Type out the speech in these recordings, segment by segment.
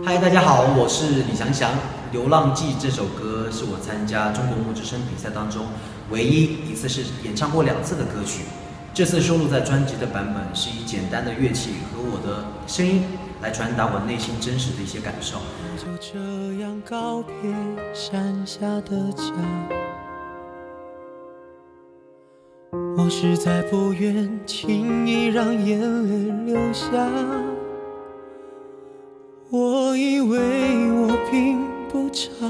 嗨，大家好，我是李祥祥。《流浪记》这首歌是我参加中国木之声比赛当中唯一一次是演唱过两次的歌曲。这次收录在专辑的版本是以简单的乐器和我的声音来传达我内心真实的一些感受。就这样告别山下的家，我实在不愿轻易让眼泪流下。我以为我并不差，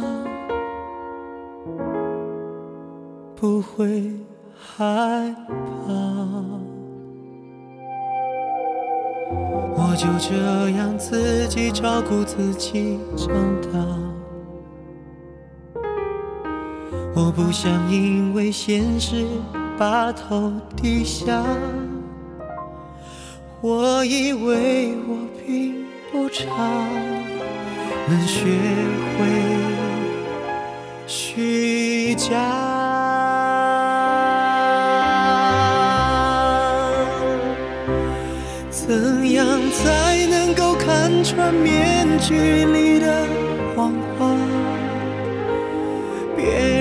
不会害怕，我就这样自己照顾自己长大。我不想因为现实把头低下，我以为我并不差，能学会虚假。怎样才能够看穿面具里的谎话？别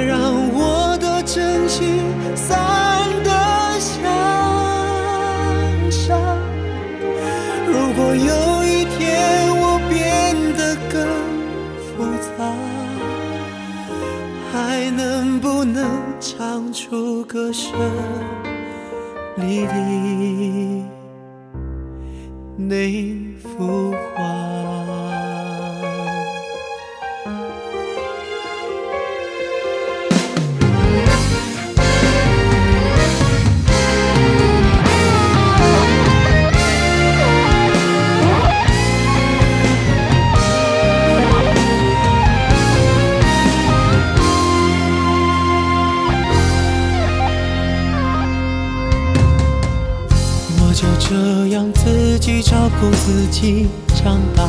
不能唱出歌声里的那幅画？这样自己照顾自己长大。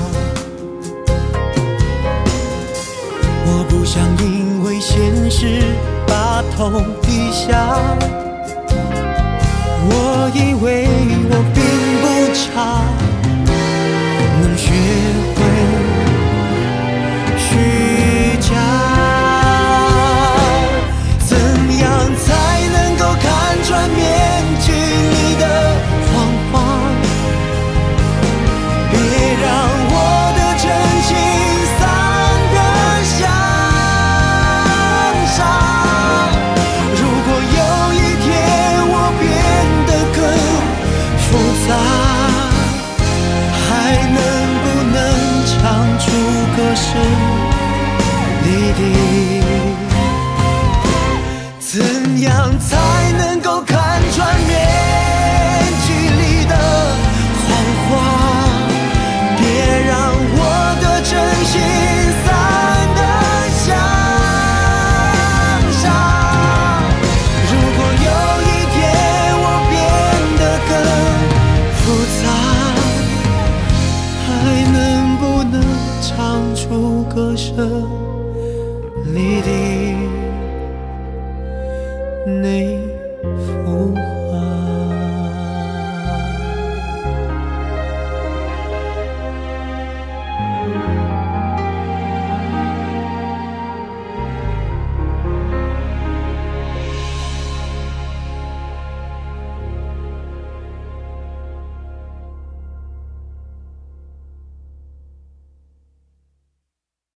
我不想因为现实把头低下。我以为我并不差，歌舍舍离地你